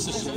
Nasıl şey?